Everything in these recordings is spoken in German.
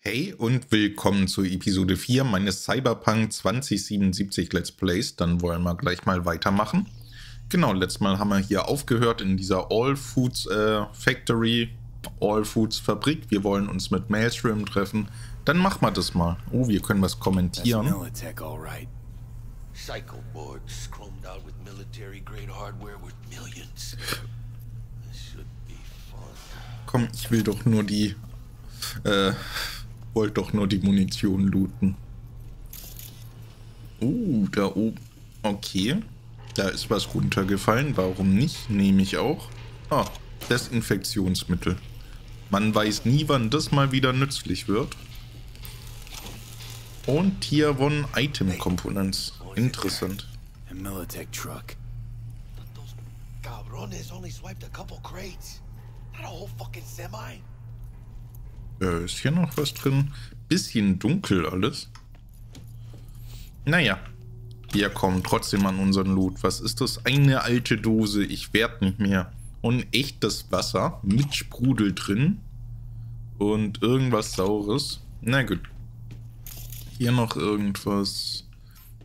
Hey und willkommen zu Episode 4 meines Cyberpunk 2077 Let's Plays. Dann wollen wir gleich mal weitermachen. Genau, letztes Mal haben wir hier aufgehört in dieser All Foods äh, Factory, All Foods Fabrik. Wir wollen uns mit Maelstrom treffen. Dann machen wir das mal. Oh, wir können was kommentieren. Cycle boards chromed out with military grade hardware worth millions. Komm, ich will doch nur die äh, wollte doch nur die Munition looten. Uh, da oben. Okay. Da ist was runtergefallen. Warum nicht? Nehme ich auch. Ah, Desinfektionsmittel. Man weiß nie, wann das mal wieder nützlich wird. Und Tier 1 Item Components. Interessant. A Militech truck. Those cabrones only swiped a couple crates. Äh, ist hier noch was drin? Bisschen dunkel alles. Naja. Wir kommen trotzdem an unseren Loot. Was ist das? Eine alte Dose. Ich werde nicht mehr. Und echtes Wasser mit Sprudel drin. Und irgendwas Saures. Na gut. Hier noch irgendwas.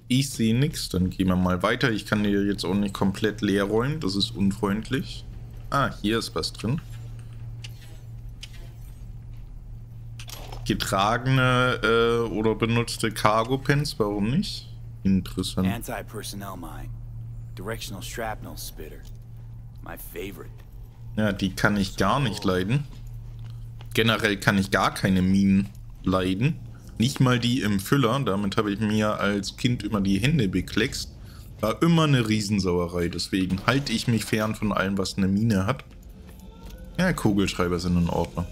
Ich sehe nichts. Dann gehen wir mal weiter. Ich kann hier jetzt auch nicht komplett leer räumen. Das ist unfreundlich. Ah, hier ist was drin. Getragene äh, oder benutzte Cargo-Pens, warum nicht? Interessant. Anti-personnel mine. Directional shrapnel spitter. My favorite. Ja, die kann ich gar nicht leiden. Generell kann ich gar keine Minen leiden. Nicht mal die im Füller, damit habe ich mir als Kind immer die Hände bekleckst. War immer eine Riesensauerei, deswegen halte ich mich fern von allem, was eine Mine hat. Ja, Kugelschreiber sind in Ordnung.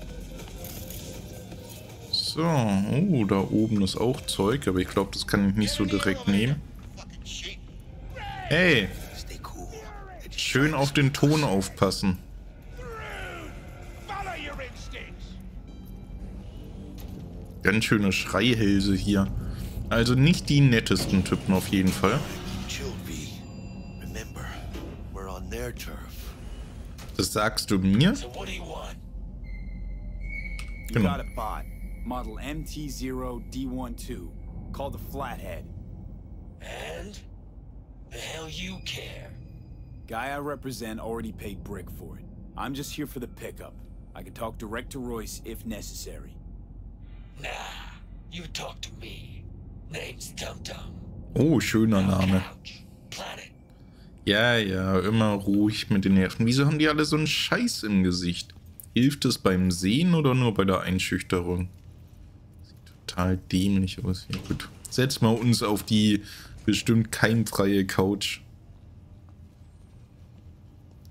So, oh, da oben ist auch Zeug, aber ich glaube, das kann ich nicht so direkt nehmen. Hey! Schön auf den Ton aufpassen. Ganz schöne Schreihälse hier. Also nicht die nettesten Typen auf jeden Fall. Das sagst du mir? Genau. Model MT0D12, called the Flathead. And? The hell you care? Guy I represent already paid Brick for it. I'm just here for the pickup. I can talk direct to Royce if necessary. Nah, you talk to me. Name's Tum Tum. Oh, schöner Name. Ja, ja, immer ruhig mit den Nerven. Wieso haben die alle so einen Scheiß im Gesicht? Hilft es beim Sehen oder nur bei der Einschüchterung? Total dämlich aus. Ja gut. Setz mal uns auf die bestimmt keimfreie Couch.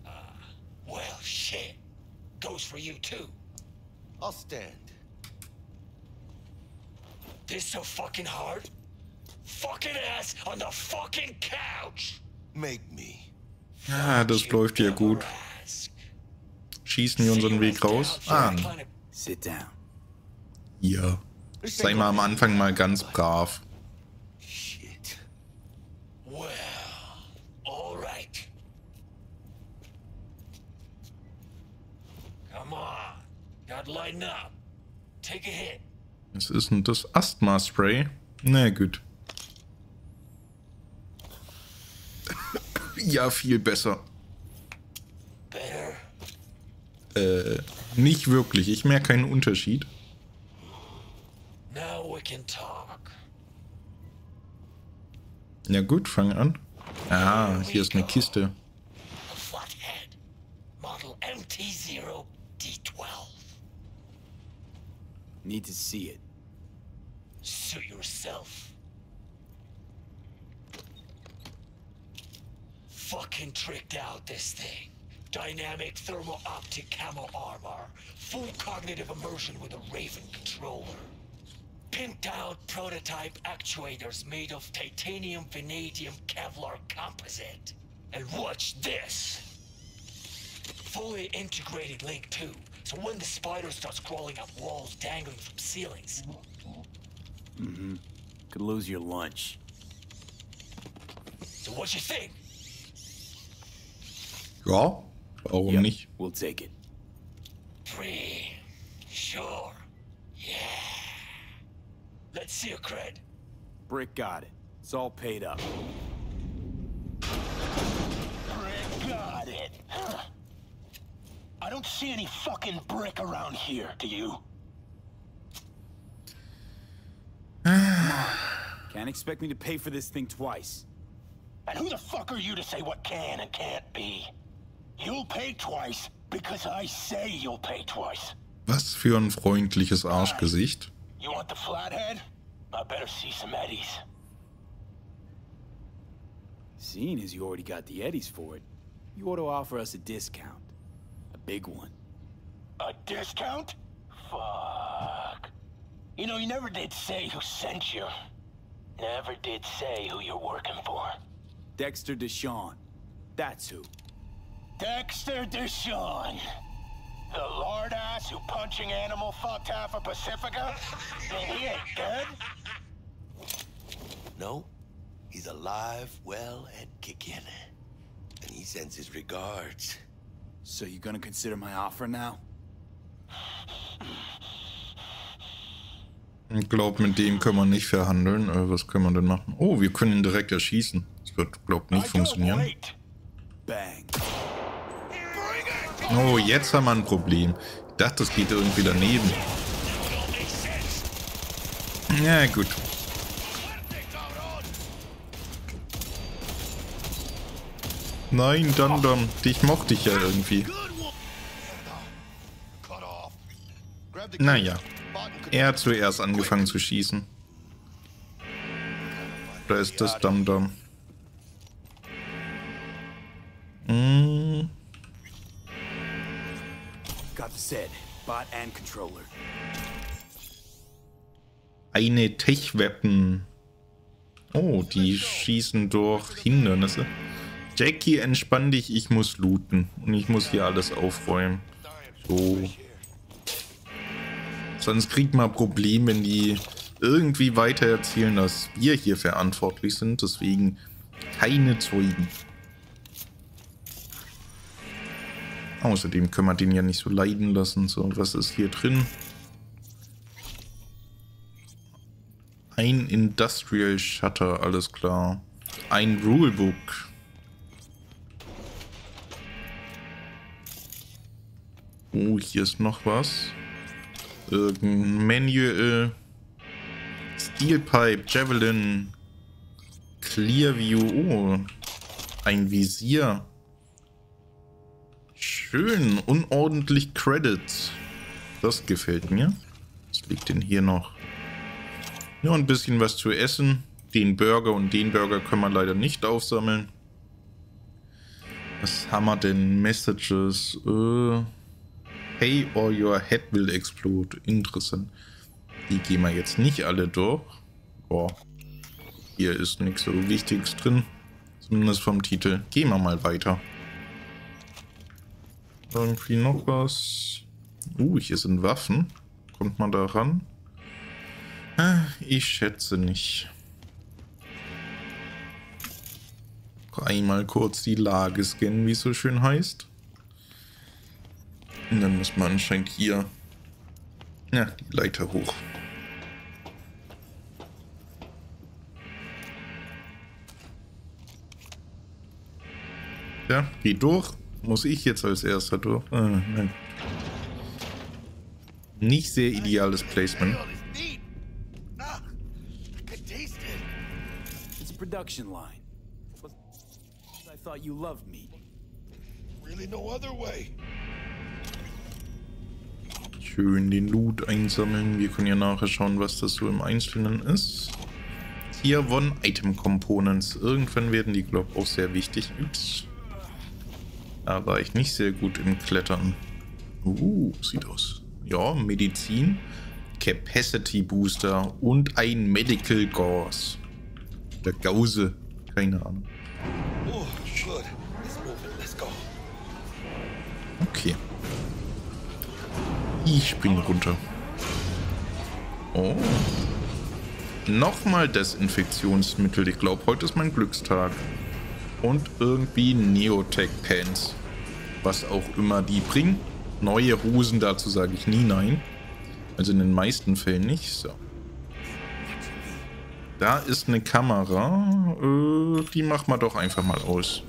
Uh, well, shit. Goes for you too. I'll stand. This so fucking hard? Fucking ass on the fucking couch! Make me. Ah, das läuft ja gut. Schießen wir unseren Weg raus? Ah. Sit down. Ja. Sei mal am Anfang mal ganz brav. Shit. Well, all right. Come on. Got lighten up. Take a hit. Was ist denn das Asthma-Spray? Na gut. ja, viel besser. Äh, nicht wirklich. Ich merke keinen Unterschied can talk. Ja gut, fang an. Ah, hier ist eine Kiste. Flathead, Model MT0D12. Need to see it. Suit yourself. Fucking tricked out this thing. Dynamic thermal optic camo armor. Full cognitive immersion with a Raven controller pimped out prototype actuators made of titanium vanadium Kevlar composite. And watch this. Fully integrated link too, so when the spider starts crawling up walls dangling from ceilings. Mm-hmm. Could lose your lunch. So what you think? Ja, Warum yep, nicht? We'll take it. Free. Sure. Yeah. Let's see your cred. Brick got it. It's all paid up. Brick got it. Huh. I don't see any fucking brick around here, do you? Can't expect me to pay for this thing twice. And who the fuck are you to say what can and can't be? You'll pay twice because I say you'll pay twice. Was für ein freundliches Arschgesicht. You want the flathead? I better see some eddies. Seeing as you already got the eddies for it, you ought to offer us a discount. A big one. A discount? Fuck. You know, you never did say who sent you. Never did say who you're working for. Dexter Deshawn. That's who. Dexter Deshawn. The lord ass who punching animal fucked half of Pacifica? And he ain't dead? No. He's alive, well, and kicking. And he sends his regards. So you gonna consider my offer now? Ich glaube, mit dem können wir nicht verhandeln. Äh, was können wir denn machen? Oh, wir können ihn direkt erschießen. Das wird, glaube ich, nicht funktionieren. Oh, jetzt haben wir ein Problem. Ich dachte, das geht irgendwie daneben. Ja, gut. Nein, dann, dann. Dich mochte ich ja irgendwie. Naja. Er hat zuerst angefangen zu schießen. Da ist das Dum-Dum. Mm. Eine Tech-Weapon. Oh, die schießen durch Hindernisse. Jackie, entspann dich, ich muss looten. Und ich muss hier alles aufräumen. So. Sonst kriegt man Probleme, wenn die irgendwie weiter erzählen, dass wir hier verantwortlich sind. Deswegen keine Zeugen. Außerdem können wir den ja nicht so leiden lassen. So, was ist hier drin? Ein Industrial Shutter, alles klar. Ein Rulebook. Oh, hier ist noch was. Irgendein Manual. Steelpipe, Javelin. Clearview. Oh. Ein Visier. Schön. Unordentlich Credits. Das gefällt mir. Was liegt denn hier noch? Ja, ein bisschen was zu essen. Den Burger und den Burger können wir leider nicht aufsammeln. Was haben wir denn? Messages. Äh, Hey or your head will explode. Interessant. Die gehen wir jetzt nicht alle durch. Boah. Hier ist nichts so Wichtiges drin. Zumindest vom Titel. Gehen wir mal weiter. Irgendwie noch was. Uh, hier sind Waffen. Kommt man da ran? Ah, ich schätze nicht. Einmal kurz die Lage scannen, wie es so schön heißt. Und dann muss man anscheinend hier ja, die Leiter hoch. Ja, geht durch. Muss ich jetzt als erster durch? Ah, nein. Nicht sehr ideales Placement. Production line. I thought you loved me. Really no other way. Schön den Loot einsammeln. Wir können ja nachher schauen, was das so im Einzelnen ist. Tier One Item Components. Irgendwann werden die, glaube ich, auch sehr wichtig. Ups. Da war ich nicht sehr gut im Klettern. Uh, sieht aus. Ja, Medizin, Capacity Booster und ein Medical Gauze. Der Gause. Keine Ahnung. Oh, okay. Ich spring runter. Oh. Nochmal Desinfektionsmittel. Ich glaube, heute ist mein Glückstag. Und irgendwie Neotech Pants. Was auch immer die bringen. Neue Hosen, dazu sage ich nie nein. Also in den meisten Fällen nicht. So. Da ist eine Kamera. Äh, die machen wir doch einfach mal aus.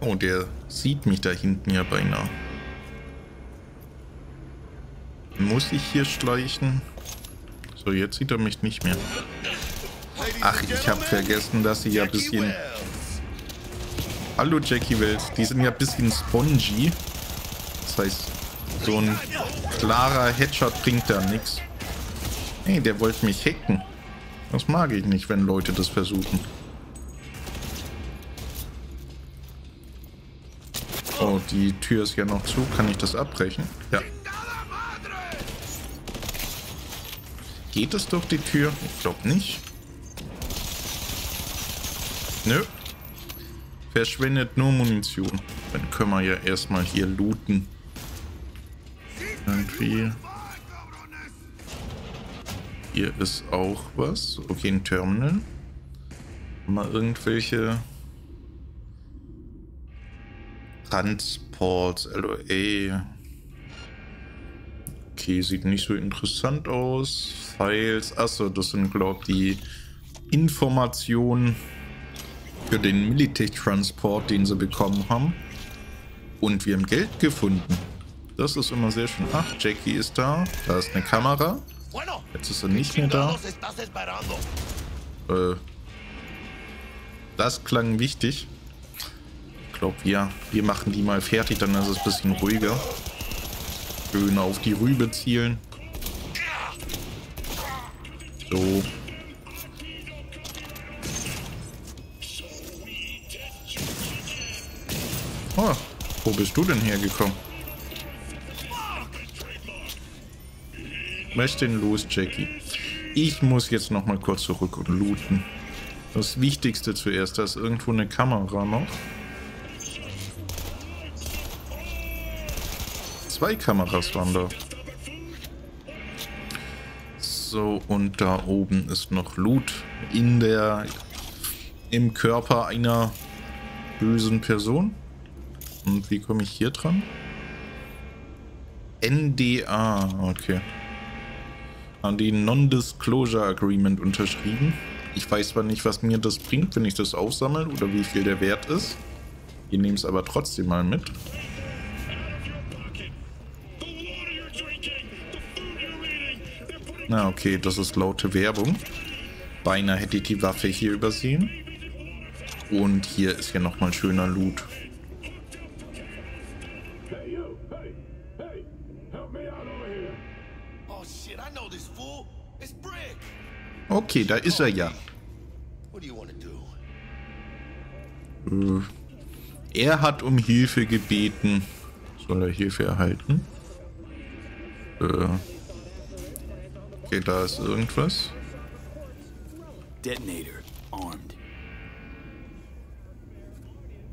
Oh, der sieht mich da hinten ja beinahe. Muss ich hier schleichen? So, jetzt sieht er mich nicht mehr. Ach, ich habe vergessen, dass sie ja ein bisschen... Hallo Jackie Wells. Die sind ja ein bisschen spongy. Das heißt, so ein klarer Headshot bringt da nichts. Hey, der wollte mich hacken. Das mag ich nicht, wenn Leute das versuchen. Oh, die Tür ist ja noch zu. Kann ich das abbrechen? Ja. Geht es durch die Tür? Ich glaube nicht. Nö. Verschwendet nur Munition. Dann können wir ja erstmal hier looten. Irgendwie. Hier ist auch was. Okay, ein Terminal. Mal irgendwelche Transport, LOA. Okay, sieht nicht so interessant aus. Files, achso, das sind, glaube ich, die Informationen für den Militech-Transport, den sie bekommen haben. Und wir haben Geld gefunden. Das ist immer sehr schön. Ach, Jackie ist da. Da ist eine Kamera. Jetzt ist er nicht mehr da. Äh, das klang wichtig glaube, wir, wir machen die mal fertig, dann ist es ein bisschen ruhiger. Schön auf die Rübe zielen. So. Oh, wo bist du denn hergekommen? Was ist denn los, Jackie? Ich muss jetzt noch mal kurz zurück und looten. Das Wichtigste zuerst, da ist irgendwo eine Kamera noch. Zwei Kameras waren da. So, und da oben ist noch Loot in der im Körper einer bösen Person. Und wie komme ich hier dran? NDA, okay. An die Non-Disclosure Agreement unterschrieben. Ich weiß zwar nicht, was mir das bringt, wenn ich das aufsammle oder wie viel der Wert ist. Wir nehmen es aber trotzdem mal mit. Na, okay, das ist laute Werbung. Beinahe hätte ich die Waffe hier übersehen. Und hier ist ja nochmal schöner Loot. Okay, da ist er ja. Äh, er hat um Hilfe gebeten. Soll er Hilfe erhalten? Äh, Okay, da ist irgendwas. Detonator armed.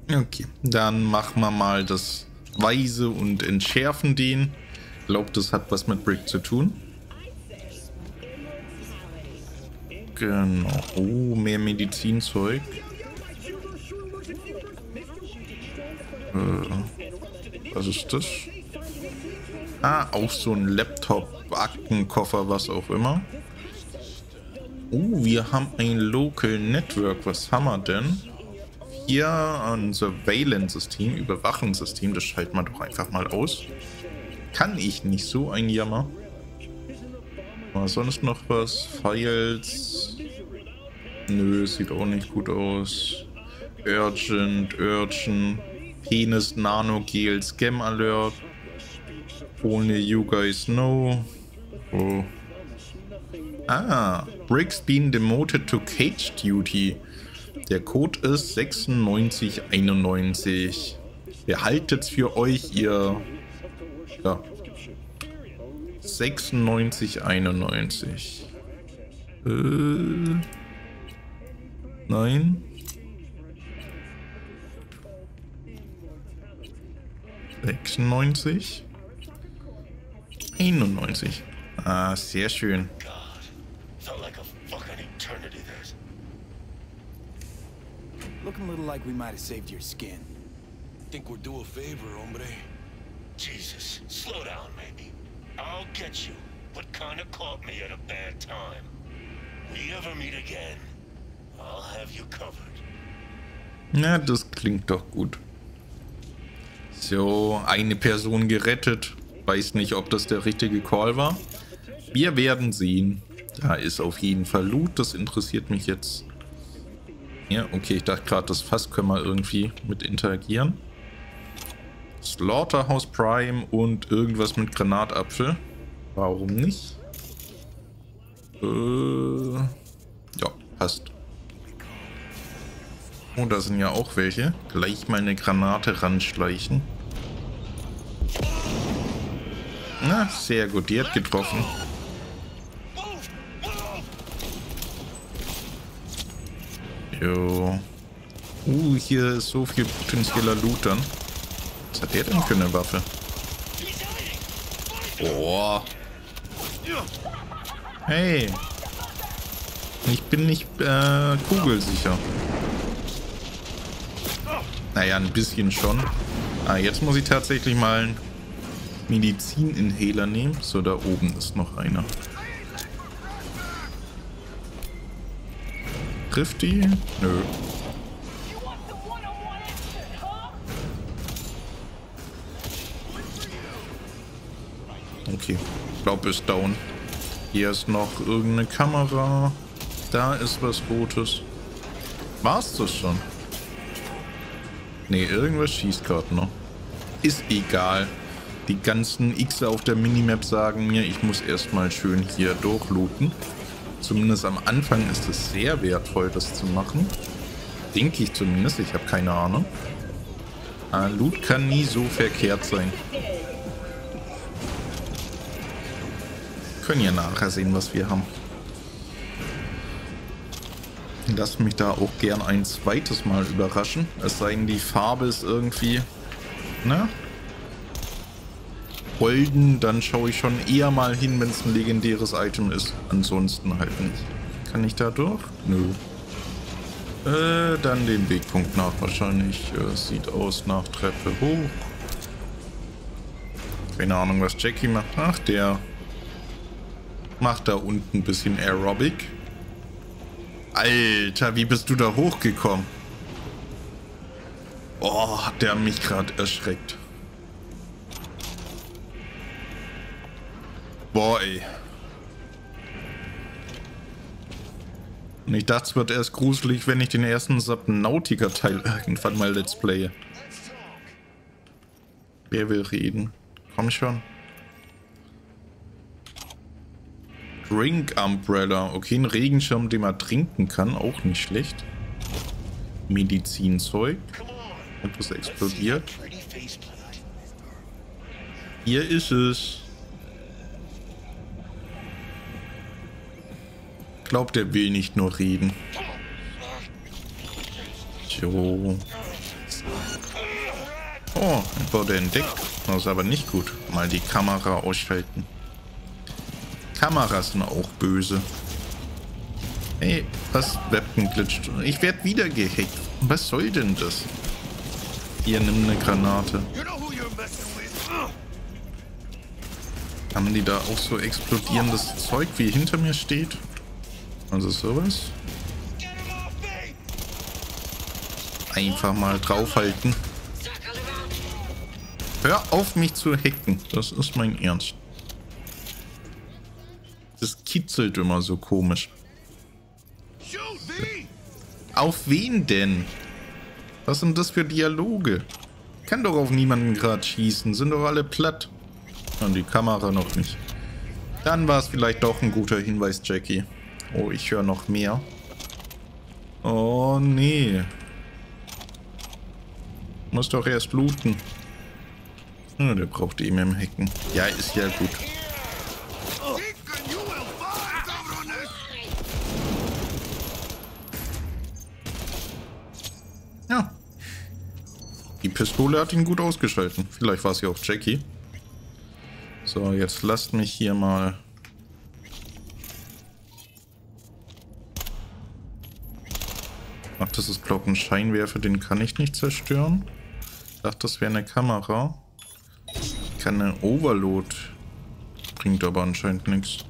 Okay, dann machen wir mal das Weise und entschärfen den. Ich glaube, das hat was mit Brick zu tun. Genau. Oh, mehr Medizinzeug. Äh, was ist das? Ah, auch so ein Laptop. Aktenkoffer, was auch immer. Oh, wir haben ein Local Network. Was haben wir denn? Hier ein Surveillance-System, Überwachungssystem. Das schalten wir doch einfach mal aus. Kann ich nicht so ein Jammer. Sonst noch was? Files. Nö, sieht auch nicht gut aus. Urgent, Urgent. Penis Nano Gel Scam Alert. Only you guys know. Oh. Ah, Briggs been demoted to Cage Duty. Der Code ist 9691. Behaltet's für euch, ihr... Ja. 9691. Äh... Nein. 96. 91. Ah, sehr schön. like we might have saved your skin. Think we're due a favor, hombre? Jesus, slow down, maybe. I'll get you, but kinda caught me at a bad time. We ever meet again, Na, das klingt doch gut. So, eine Person gerettet. Weiß nicht, ob das der richtige Call war. Wir werden sehen. Da ist auf jeden Fall Loot. Das interessiert mich jetzt. Ja, okay, ich dachte gerade, das Fass können wir irgendwie mit interagieren. Slaughterhouse Prime und irgendwas mit Granatapfel. Warum nicht? Äh, ja, passt. Oh, da sind ja auch welche. Gleich mal eine Granate ranschleichen. Na, sehr gut. Die hat getroffen. Jo. Uh, hier ist so viel potenzieller Loot dann. Was hat der denn für eine Waffe? Boah. Hey. Ich bin nicht äh, kugelsicher. Naja, ein bisschen schon. Ah, jetzt muss ich tatsächlich mal einen Medizininhaler nehmen. So, da oben ist noch einer. Trifft die? Nö. Okay. Ich glaube, ist down. Hier ist noch irgendeine Kamera. Da ist was Rotes. War's das schon? Ne, irgendwas schießt gerade noch. Ist egal. Die ganzen X auf der Minimap sagen mir, ich muss erstmal schön hier durchlooten. Zumindest am Anfang ist es sehr wertvoll, das zu machen. Denke ich zumindest, ich habe keine Ahnung. Ah, Loot kann nie so verkehrt sein. können ja nachher sehen, was wir haben. Lass mich da auch gern ein zweites Mal überraschen. Es sei denn, die Farbe ist irgendwie... Ne? Golden, dann schaue ich schon eher mal hin, wenn es ein legendäres Item ist. Ansonsten halt nicht. Kann ich da durch? Nö. Äh, dann den Wegpunkt nach wahrscheinlich. Äh, sieht aus nach Treppe hoch. Keine Ahnung, was Jackie macht. Ach, der macht da unten ein bisschen Aerobic. Alter, wie bist du da hochgekommen? Oh, hat mich gerade erschreckt. Boah, ey. Und ich dachte, es wird erst gruselig, wenn ich den ersten Subnautica-Teil irgendwann mal let's playe. Wer will reden? Komm schon. Drink Umbrella. Okay, ein Regenschirm, den man trinken kann. Auch nicht schlecht. Medizinzeug. Etwas explodiert. Hier ist es. Glaubt, der will nicht nur reden. So. Oh, wurde entdeckt. Das ist aber nicht gut. Mal die Kamera ausschalten. Kameras sind auch böse. Hey, was Webken glitscht? Ich werde wieder gehackt. Was soll denn das? Hier, nimm eine Granate. Haben die da auch so explodierendes Zeug, wie hinter mir steht? Also sowas? Einfach mal draufhalten. Hör auf mich zu hacken. Das ist mein Ernst. Kitzelt immer so komisch. Auf wen denn? Was sind das für Dialoge? Kann doch auf niemanden gerade schießen. Sind doch alle platt. Und die Kamera noch nicht. Dann war es vielleicht doch ein guter Hinweis, Jackie. Oh, ich höre noch mehr. Oh, nee. Muss doch erst looten. Oh, der braucht eben im Hecken. Ja, ist ja gut. Pistole hat ihn gut ausgeschalten. Vielleicht war es ja auch Jackie. So, jetzt lasst mich hier mal... Ach, das ist, glaube ich, ein Scheinwerfer, den kann ich nicht zerstören. Ich dachte, das wäre eine Kamera. Ich kann eine Overload. Bringt aber anscheinend nichts.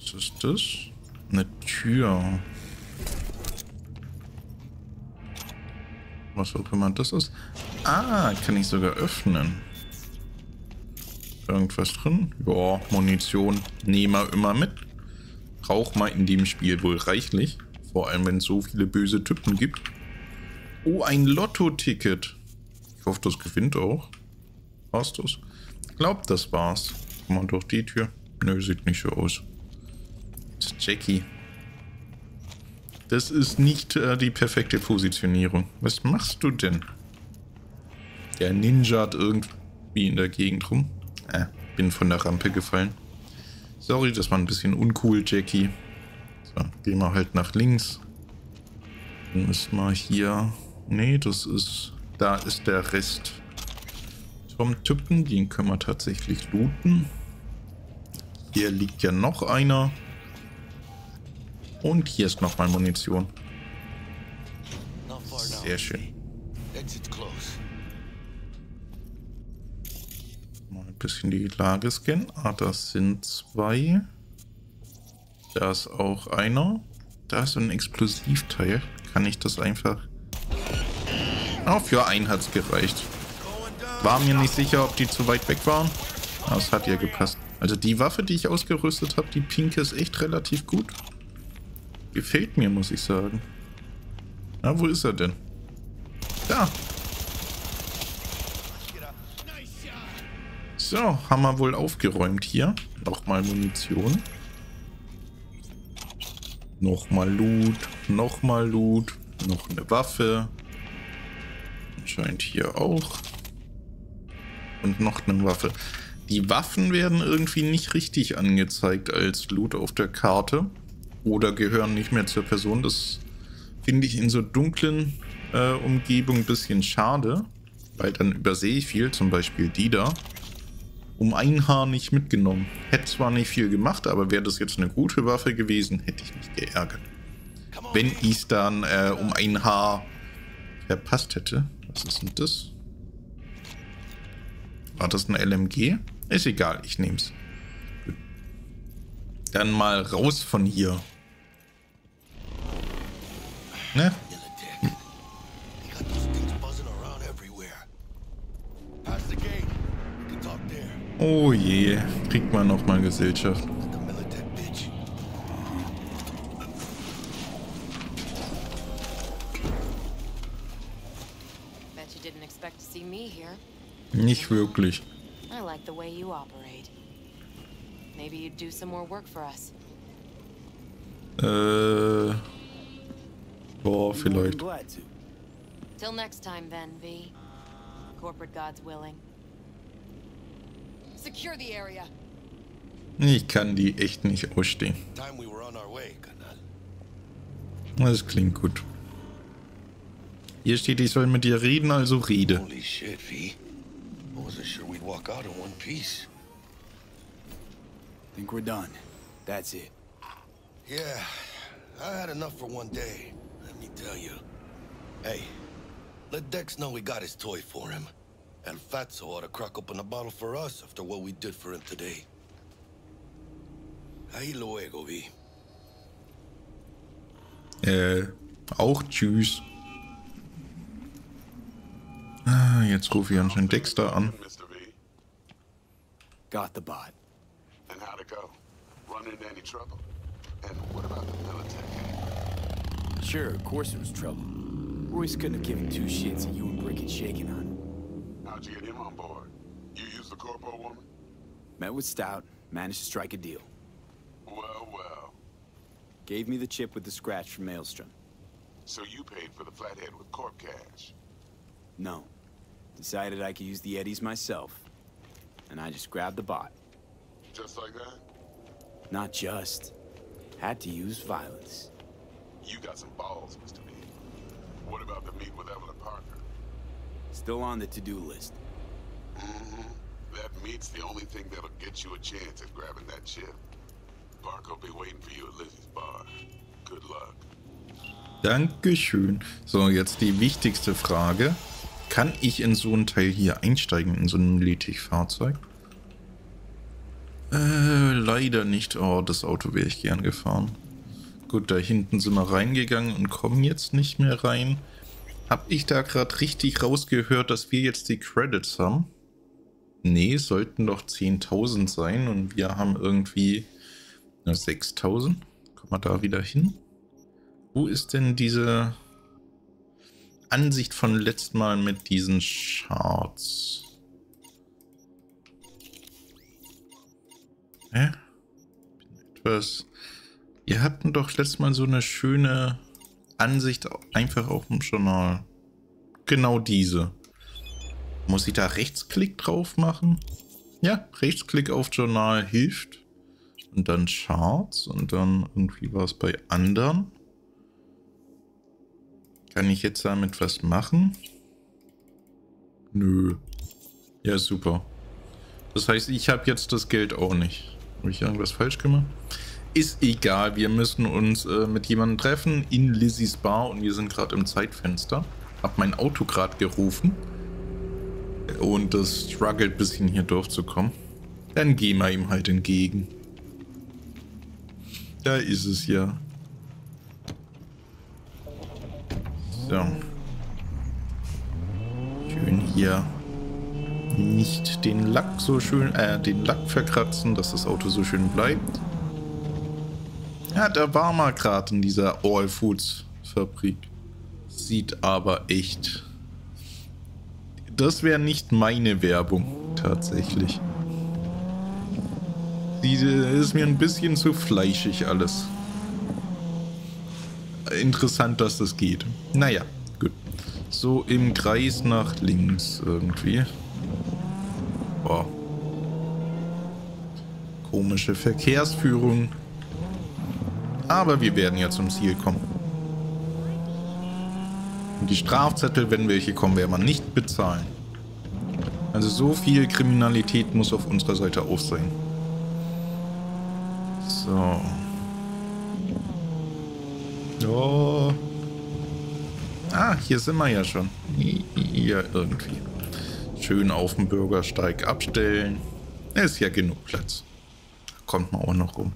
Was ist das? Eine Tür. Was auch immer das ist. Ah, kann ich sogar öffnen. Irgendwas drin? Ja, Munition. Nehmen wir immer mit. Braucht man in dem Spiel wohl reichlich. Vor allem, wenn es so viele böse Typen gibt. Oh, ein Lotto-Ticket. Ich hoffe, das gewinnt auch. War's das? Ich glaube, das war's. Komm mal durch die Tür. Nö, sieht nicht so aus. Ist Jackie. Das ist nicht äh, die perfekte Positionierung. Was machst du denn? Der Ninja hat irgendwie in der Gegend rum. Äh, bin von der Rampe gefallen. Sorry, das war ein bisschen uncool, Jackie. So, gehen wir halt nach links. Dann müssen wir hier... Nee, das ist... Da ist der Rest vom Typen. Den können wir tatsächlich looten. Hier liegt ja noch einer. Und hier ist nochmal Munition. Sehr schön. Mal ein bisschen die Lage scannen. Ah, das sind zwei. Da ist auch einer. Da ist ein Explosivteil. Kann ich das einfach... Oh, für einen hat es gereicht. War mir nicht sicher, ob die zu weit weg waren. Aber es hat ja gepasst. Also die Waffe, die ich ausgerüstet habe, die pinke ist echt relativ gut. Gefällt mir, muss ich sagen. Na, wo ist er denn? Da. So, haben wir wohl aufgeräumt hier. Nochmal Munition. Nochmal Loot. Nochmal Loot. Noch eine Waffe. Anscheinend hier auch. Und noch eine Waffe. Die Waffen werden irgendwie nicht richtig angezeigt als Loot auf der Karte oder gehören nicht mehr zur Person. Das finde ich in so dunklen äh, Umgebungen ein bisschen schade, weil dann übersehe ich viel, zum Beispiel die da. Um ein Haar nicht mitgenommen. Hätte zwar nicht viel gemacht, aber wäre das jetzt eine gute Waffe gewesen, hätte ich mich geärgert. Wenn ich es dann äh, um ein Haar verpasst hätte. Was ist denn das? War das ein LMG? Ist egal, ich nehme es. Dann mal raus von hier. Ne? Oh je, kriegt man noch mal Gesellschaft. Nicht wirklich. I like the way you operate. Maybe you'd do some more work for us. Äh Boah, vielleicht. Till next time then, V. Corporate gods willing. Secure the area. Ich kann die echt nicht ausstehen. Das klingt gut. Hier steht, ich soll mit dir reden, also rede. Holy shit, V. I wasn't sure we'd walk out in one piece. Think we're done. That's it. Yeah, I had enough for one day tell you. Hey, let Dex know we got his toy for him. And Fatso ought to crack open a bottle for us after what we did for him today. Ahí luego, vi. Äh, auch tschüss. Ah, jetzt rufe ich anscheinend Dexter an. Got the bot. And how'd it go? Run into any trouble? And what about the Militech Sure, of course it was trouble. Royce couldn't have given two shits that you and Brick had shaken on. How'd you get him on board? You used the corpo woman? Met with Stout, managed to strike a deal. Well, well. Gave me the chip with the scratch from Maelstrom. So you paid for the flathead with corp cash? No. Decided I could use the Eddies myself. And I just grabbed the bot. Just like that? Not just. Had to use violence. You got some balls, Mr. B. What about the meet with Evelyn Parker? Still on the to-do list. Mm-hmm. That meet's the only thing that'll get you a chance at grabbing that chip. Parker will be waiting for you at Lizzie's bar. Good luck. Dankeschön. So, jetzt die wichtigste Frage. Kann ich in so ein Teil hier einsteigen, in so ein Litig-Fahrzeug? Äh, leider nicht. Oh, das Auto wäre ich gern gefahren. Gut, da hinten sind wir reingegangen und kommen jetzt nicht mehr rein. Hab ich da gerade richtig rausgehört, dass wir jetzt die Credits haben? Nee, sollten doch 10.000 sein und wir haben irgendwie 6.000. Kommen wir da wieder hin? Wo ist denn diese Ansicht von letztem Mal mit diesen Charts? Hä? Bin etwas... Wir hatten doch letztes Mal so eine schöne Ansicht einfach auf dem Journal. Genau diese. Muss ich da Rechtsklick drauf machen? Ja, Rechtsklick auf Journal hilft. Und dann Charts und dann irgendwie was bei anderen. Kann ich jetzt damit was machen? Nö. Ja, super. Das heißt, ich habe jetzt das Geld auch nicht. Habe ich irgendwas falsch gemacht? Ist egal, wir müssen uns äh, mit jemandem treffen in Lizzys Bar und wir sind gerade im Zeitfenster. Hab mein Auto gerade gerufen. Und das struggelt ein bisschen hier durchzukommen. Dann gehen wir ihm halt entgegen. Da ist es ja. So. Schön hier nicht den Lack so schön, äh, den Lack verkratzen, dass das Auto so schön bleibt. Ja, da war mal gerade in dieser All Foods Fabrik. Sieht aber echt... Das wäre nicht meine Werbung, tatsächlich. Diese ist mir ein bisschen zu fleischig alles. Interessant, dass das geht. Naja, gut. So im Kreis nach links irgendwie. Boah. Komische Verkehrsführung. Aber wir werden ja zum Ziel kommen. Und die Strafzettel, wenn welche kommen, werden wir nicht bezahlen. Also so viel Kriminalität muss auf unserer Seite auf. So. Oh. Ah, hier sind wir ja schon. Hier irgendwie. Schön auf dem Bürgersteig abstellen. Ist ja genug Platz. Kommt man auch noch rum.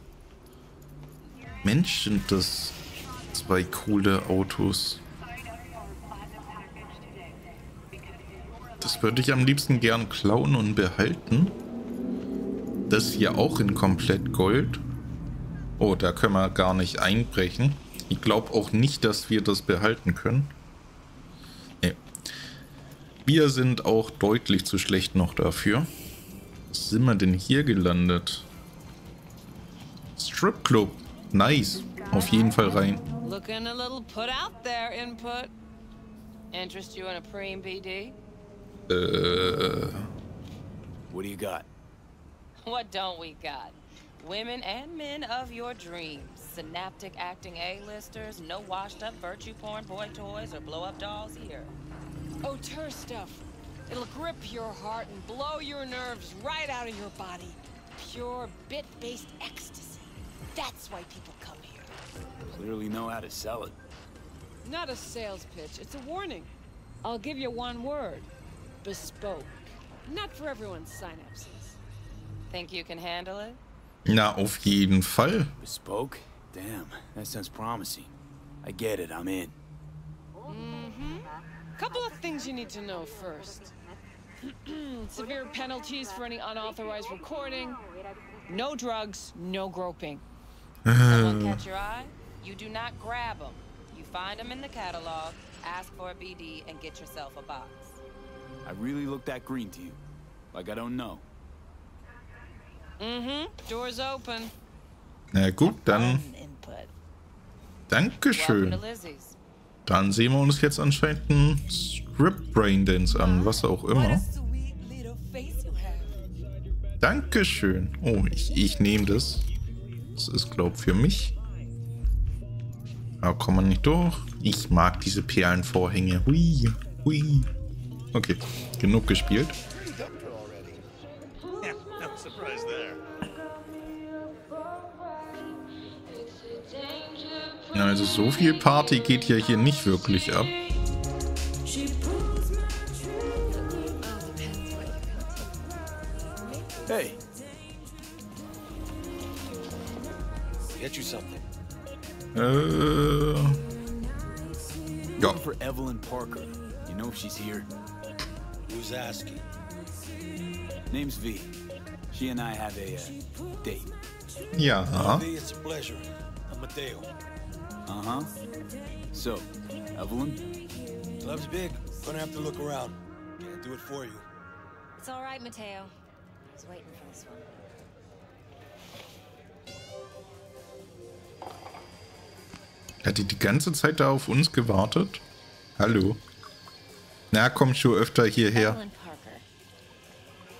Mensch, sind das zwei coole Autos. Das würde ich am liebsten gern klauen und behalten. Das hier auch in komplett Gold. Oh, da können wir gar nicht einbrechen. Ich glaube auch nicht, dass wir das behalten können. Nee. Wir sind auch deutlich zu schlecht noch dafür. Was sind wir denn hier gelandet? Strip Club. Nice. Auf jeden Fall rein. Looking a little put out there, input. Interest you in a preem BD? Uh. What do you got? What don't we got? Women and men of your dreams. Synaptic acting A-listers, no washed up virtue porn boy toys or blow up dolls here. Auteur stuff. It'll grip your heart and blow your nerves right out of your body. Pure bit-based ecstasy. That's why people come here. Clearly know how to sell it. Not a sales pitch, it's a warning. I'll give you one word. Bespoke. Not for everyone's synapses. Think you can handle it? Na, auf jeden Fall. Bespoke? Damn, that sounds promising. I get it, I'm in. Mm-hmm. Couple of things you need to know first. Severe penalties for any unauthorized recording. No drugs, no groping. Someone catch your eye? You do not grab them. You find them in the catalog, ask for a BD, and get yourself a box. I really look that green to you. Like I don't know. Mm-hmm. Door's open. Na gut, dann... Dankeschön. Dann sehen wir uns jetzt anscheinend einen Strip Braindance an, was auch immer. Dankeschön. Oh, ich, ich nehme das. Das ist, glaub für mich. Aber kommt man nicht durch. Ich mag diese Perlenvorhänge. Hui, hui. Okay, genug gespielt. Also so viel Party geht ja hier nicht wirklich ab. Parker. You know if she's here? Who's asking? Name's V. She and I have a uh, date. Ja. V, it's a pleasure. I'm Mateo. Uh-huh. So, Evelyn? Love's big. Gonna have to look around. Can't do it for you. It's all right, Mateo. I was waiting for this one. Hat die die ganze Zeit da auf uns gewartet? Hallo. Na, komm schon öfter hierher.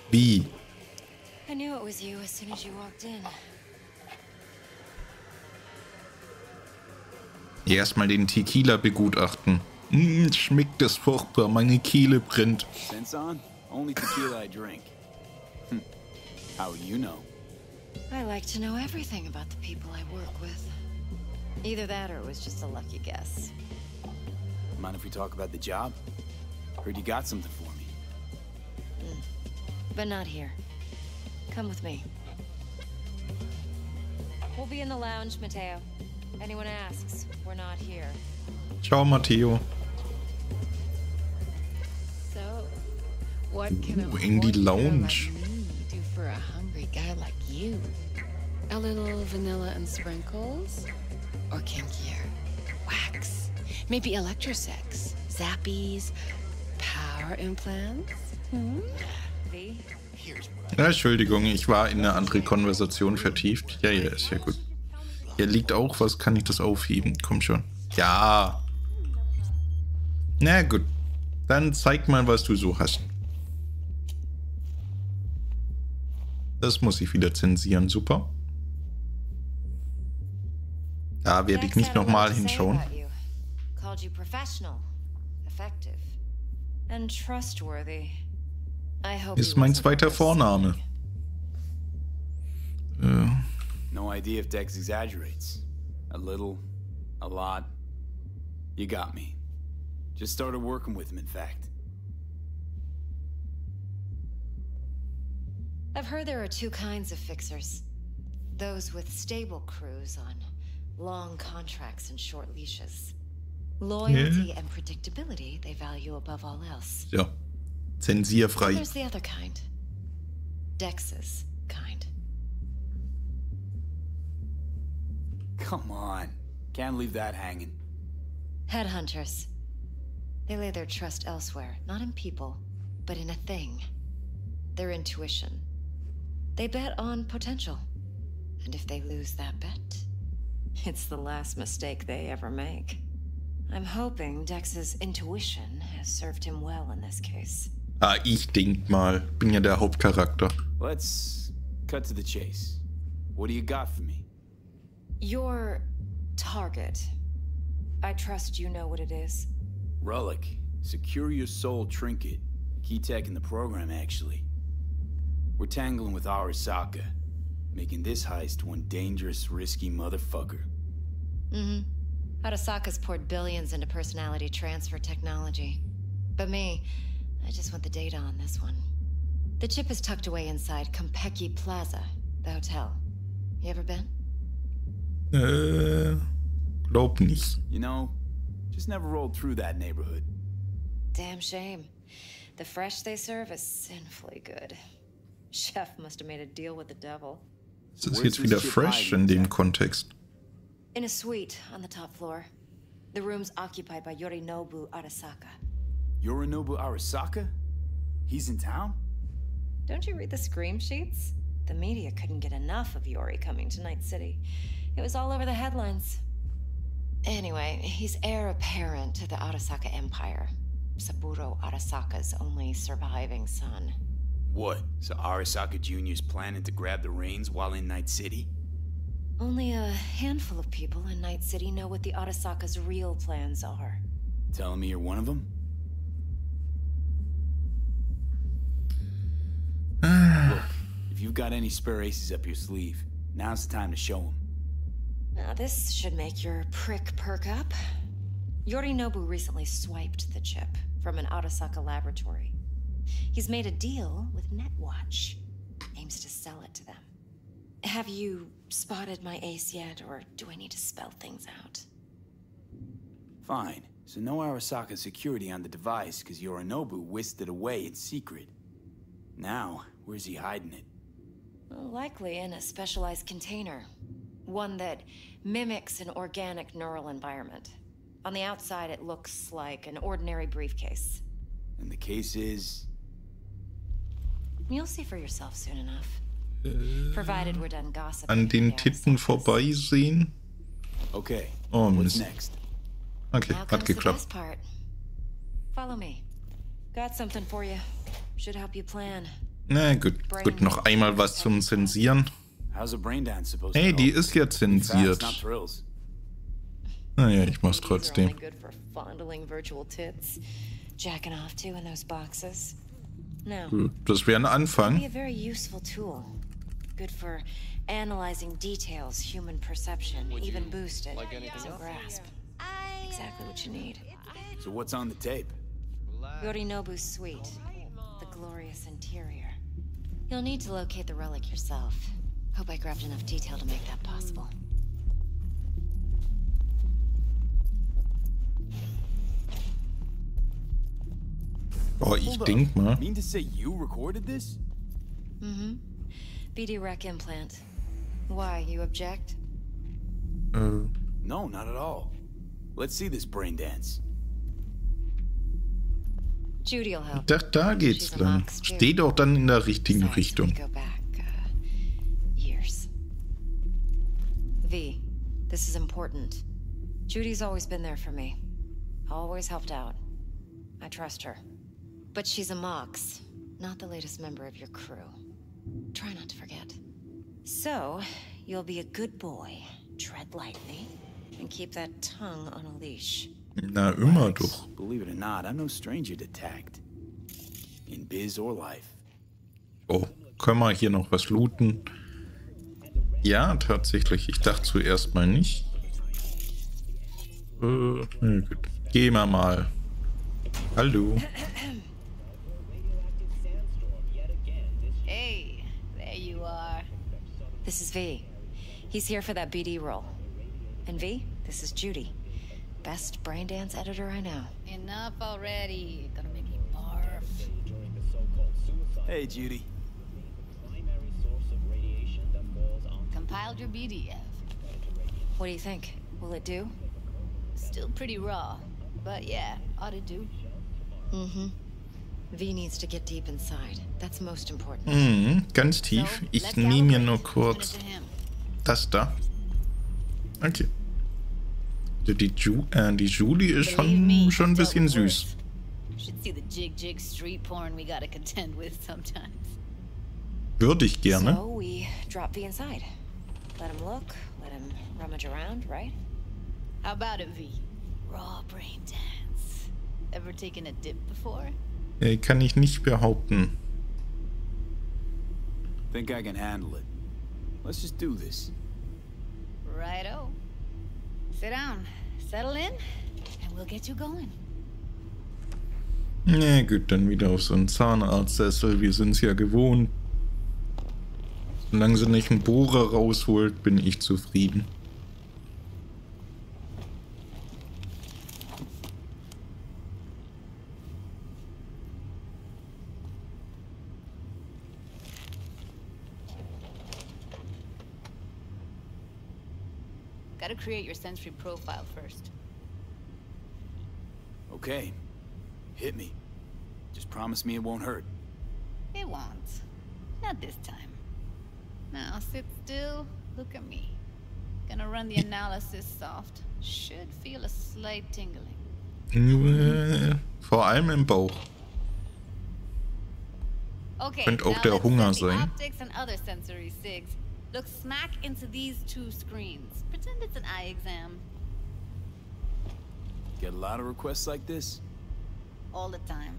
Wie? I knew it was you as soon as you walked in. Erstmal den Tequila begutachten. Hm, schmeckt es furchtbar, meine Kehle brennt. Sense on? Only tequila I drink. Hm. How you know? I like to know everything about the people I work with. Either that or it was just a lucky guess. Mind if we talk about the job? Heard you got something for me. Hmm. But not here. Come with me. We'll be in the lounge, Mateo. Anyone asks, we're not here. Ciao, Matteo. So, what can a in die horny girl Lounge. like me do for a hungry guy like you? A little vanilla and sprinkles? Or kinkier? Wax? Maybe electrosex? Zappies? Power implants? V? Ja, Entschuldigung, ich war in eine andere Konversation vertieft. Ja, ja, ist ja gut. Hier liegt auch was, kann ich das aufheben? Komm schon. Ja. Na gut. Dann zeig mal, was du so hast. Das muss ich wieder zensieren, super. Da werde ich nicht nochmal hinschauen. About you. Called you professional, effective, and trustworthy. I hope Ist mein zweiter Vorname. overseeing. No idea if Dex exaggerates. A little, a lot. You got me. Just started working with him, in fact. I've heard there are two kinds of fixers. Those with stable crews on long contracts and short leashes. Loyalty and predictability they value above all else. ja. Then Zensierfrei. there's the other kind. Dex's kind. Come on. Can't leave that hanging. Headhunters. They lay their trust elsewhere, not in people, but in a thing. Their intuition. They bet on potential. And if they lose that bet, it's the last mistake they ever make. I'm hoping Dex's intuition has served him well in this case. Ah, ich denk mal. Bin ja der Hauptcharakter. Let's cut to the chase. What do you got for me? Your target. I trust you know what it is. Relic. Secure your soul trinket. Key tech in the program, actually. We're tangling with Arasaka, making this heist one dangerous, risky motherfucker. Mm-hmm. Arasaka's poured billions into personality transfer technology. But me, I just want the data on this one. The chip is tucked away inside Kompeki Plaza, the hotel. You ever been? Äh, glaub nicht. You know, just never rolled through that neighborhood. Damn shame. The fresh they serve is sinfully good. Chef must have made a deal with the devil. Es ist Where's jetzt this wieder fresh in dem exactly? Kontext. In a suite on the top floor. The room's occupied by Yorinobu Arasaka. Yorinobu Arasaka? He's in town? Don't you read the scream sheets? The media couldn't get enough of Yori coming to Night City. It was all over the headlines. Anyway, he's heir apparent to the Arasaka Empire. Saburo Arasaka's only surviving son. What? So Arasaka Jr.'s planning to grab the reins while in Night City? Only a handful of people in Night City know what the Arasaka's real plans are. Telling me you're one of them? Look, if you've got any spare aces up your sleeve, now's the time to show them. Now this should make your prick perk up. Yorinobu recently swiped the chip from an Arasaka laboratory. He's made a deal with Netwatch. Aims to sell it to them. Have you spotted my ace yet, or do I need to spell things out? Fine. So no Arasaka security on the device because Yorinobu whisked it away in secret. Now, where's he hiding it? Likely in a specialized container. One that mimics an organic neural environment. On the outside, it looks like an ordinary briefcase. And the case is... You'll see for yourself soon enough. Äh. An den Titten vorbeisehen. Okay. Oh, next? Okay, hat geklappt. Na gut, gut, noch einmal was zum Zensieren. Hey, die ist ja zensiert. Naja, ich mach's trotzdem. Das wäre ein Anfang. Good for analyzing details, human perception, even boosted. So grasp. Exactly what you need. So what's on the tape? Yorinobu's suite. The glorious interior. You'll need to locate the relic yourself. Hope I grabbed enough detail to make that possible. Oh, ich denk mal. Mean to say you recorded this? Mm-hmm. BD rec implant. Why, you object? Uh. No, not at all. Let's see this brain dance. Judy'll help. Da, da geht's lang. Steht auch dann in der richtigen Richtung. V, this is important. Judy's always been there for me. Always helped out. I trust her. But she's a Mox, not the latest member of your crew. Try not to forget. So, you'll be a good boy, tread lightly, and keep that tongue on a leash. Na, immer doch. Believe it or not, I'm no stranger to tact. In biz or life. Oh, können wir hier noch was looten? Ja, tatsächlich. Ich dachte zuerst mal nicht. Äh, na gut. Gehen wir mal. Hallo. This is V. He's here for that BD role. And V, this is Judy. Best brain dance editor I know. Enough already. Gonna make me barf. Hey, Judy. Compiled your BDF. What do you think? Will it do? Still pretty raw, but yeah, ought to do. Mm-hmm. V needs to get deep inside. That's most important. Mhm, ganz tief. Ich nehme mir nur kurz das da. Okay. Die, Ju äh, die Julie ist schon, schon ein bisschen süß. Würde ich gerne. So we drop V inside. Let him look, let him rummage around, right? How about it, V? Raw brain dance. Ever taken a dip before? Äh, kann ich nicht behaupten. Think I can handle it. Let's just do this. Righto. Sit down, settle in, and we'll get you going. Na gut, dann wieder auf so einen Zahnarztsessel. Wir sind es ja gewohnt. Solange sie nicht einen Bohrer rausholt, bin ich zufrieden. Create your sensory profile first. Okay. Hit me. Just promise me it won't hurt. It won't. Not this time. Now sit still, look at me. Gonna run the analysis soft. Should feel a slight tingling. Mm-hmm. Vor allem im Bauch. Okay, Könnte auch der Hunger sein. Optics and other sensory sigs. Look smack into these two screens. Pretend it's an eye exam. Get a lot of requests like this? All the time.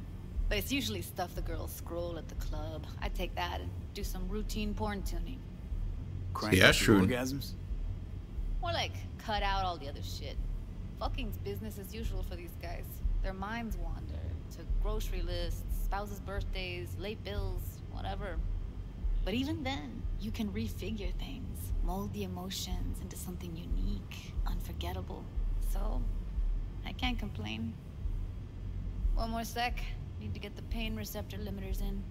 But it's usually stuff the girls scroll at the club. I take that and do some routine porn tuning. Crank Sehr schön. Orgasms? More like cut out all the other shit. Fucking's business as usual for these guys. Their minds wander to grocery lists, spouses' birthdays, late bills, whatever. But even then, you can refigure things, mold the emotions into something unique, unforgettable. So, I can't complain. One more sec. Need to get the pain receptor limiters in.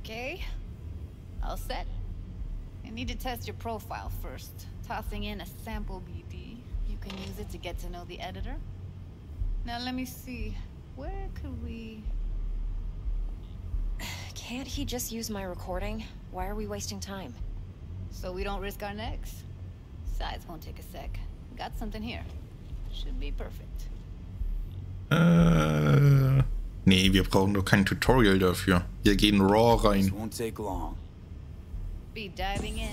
Okay. All set. I need to test your profile first. Tossing in a sample BD. You can use it to get to know the editor. Now let me see. Where could we... Can't he just use my recording? Why are we wasting time? So we don't risk our necks? Size won't take a sec. Got something here. Should be perfect. Äh, nee, wir brauchen doch kein Tutorial dafür. Wir gehen raw rein. won't take long. Be diving in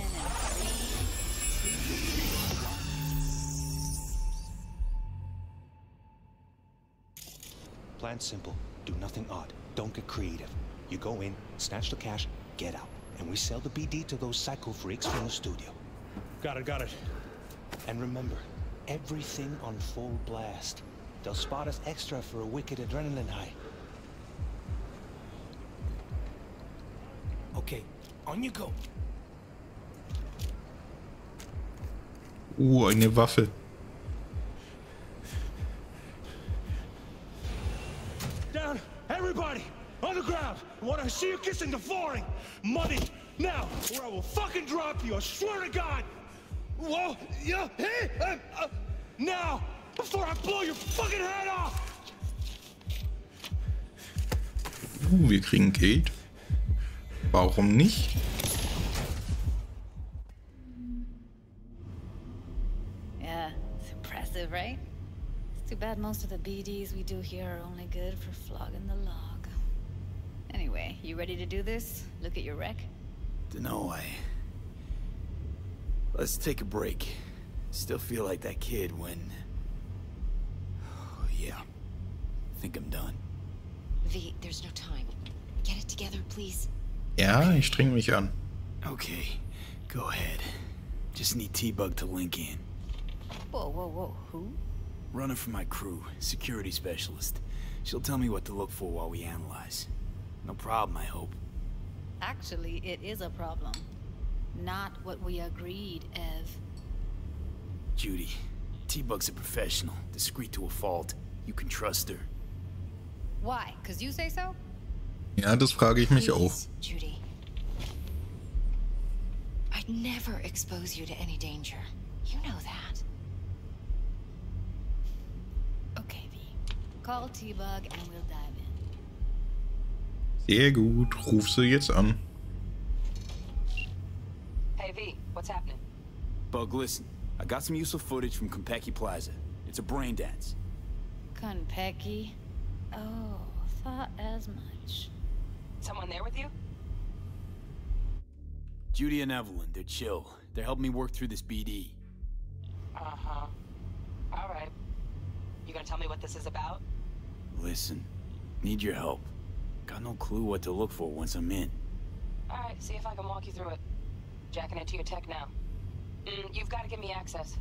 Plan simple. Do nothing odd. Don't get creative. You go in, snatch the cash, get out. And we sell the BD to those psycho freaks from the studio. Got it, got it. And remember, everything on full blast. They'll spot us extra for a wicked adrenaline high. Okay, on you go. Uh, eine Waffe. Down, everybody! On the ground! I want to see you kissing the flooring! Money! Now, or I will fucking drop you, I swear to God! Whoa! Yeah! Hey! Uh, uh, now! Before I blow your fucking head off! Uh, wir kriegen Geld. Warum nicht? Yeah, it's impressive, right? It's too bad most of the BDs we do here are only good for flogging the log. Anyway, you ready to do this? Look at your wreck? Dunno, I... Let's take a break. Still feel like that kid when... Oh, yeah. think I'm done. V, there's no time. Get it together, please. Ja, ich streng mich an. Okay, go ahead. Just need T-Bug to link in. Whoa, whoa, whoa, who? Runner for my crew, security specialist. She'll tell me what to look for while we analyze. No problem, I hope. Actually, it is a problem. Not what we agreed, Ev. Judy, T-Bug's a professional, discreet to a fault. You can trust her. Why? Cause you say so? Ja, das frage ich mich Please, auch. Judy. I'd never expose you to any danger. You know that. Okay, V. Call T-Bug and we'll dive in. Sehr gut, ruf sie jetzt an. Hey, V, what's happening? Bug, listen. I got some useful footage from Kompeki Plaza. It's a brain dance. Konpeki? Oh, thought as much. Someone there with you? Judy and Evelyn, they're chill. They're helping me work through this BD. Uh-huh. All right. You gonna tell me what this is about? Listen, need your help. Got no clue what to look for once I'm in. All right, see if I can walk you through it. Jacking it to your tech now. Mm, you've got to give me access.